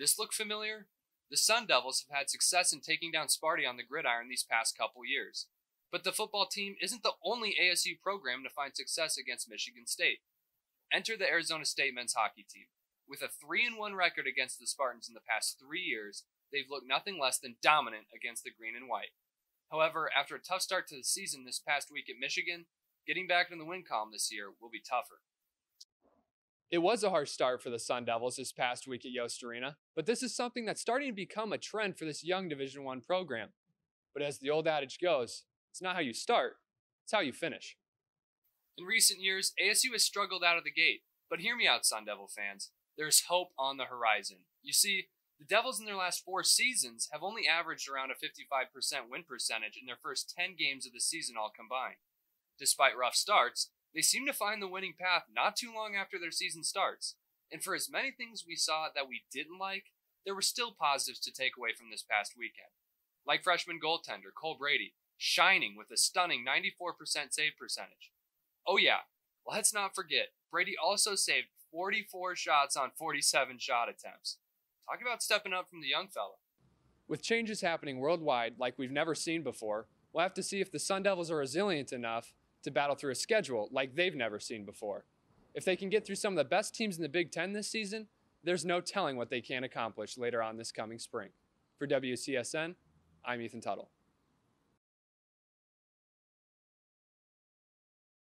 This look familiar? The Sun Devils have had success in taking down Sparty on the gridiron these past couple years. But the football team isn't the only ASU program to find success against Michigan State. Enter the Arizona State men's hockey team. With a 3 1 record against the Spartans in the past three years, they've looked nothing less than dominant against the green and white. However, after a tough start to the season this past week at Michigan, getting back in the win column this year will be tougher. It was a harsh start for the Sun Devils this past week at Yost Arena, but this is something that's starting to become a trend for this young Division 1 program. But as the old adage goes, it's not how you start, it's how you finish. In recent years, ASU has struggled out of the gate, but hear me out, Sun Devil fans. There's hope on the horizon. You see, the Devils in their last four seasons have only averaged around a 55% win percentage in their first 10 games of the season all combined. Despite rough starts, they seem to find the winning path not too long after their season starts. And for as many things we saw that we didn't like, there were still positives to take away from this past weekend. Like freshman goaltender Cole Brady, shining with a stunning 94% save percentage. Oh, yeah, let's not forget, Brady also saved 44 shots on 47 shot attempts. Talk about stepping up from the young fella. With changes happening worldwide like we've never seen before, we'll have to see if the Sun Devils are resilient enough to battle through a schedule like they've never seen before. If they can get through some of the best teams in the Big Ten this season, there's no telling what they can accomplish later on this coming spring. For WCSN, I'm Ethan Tuttle.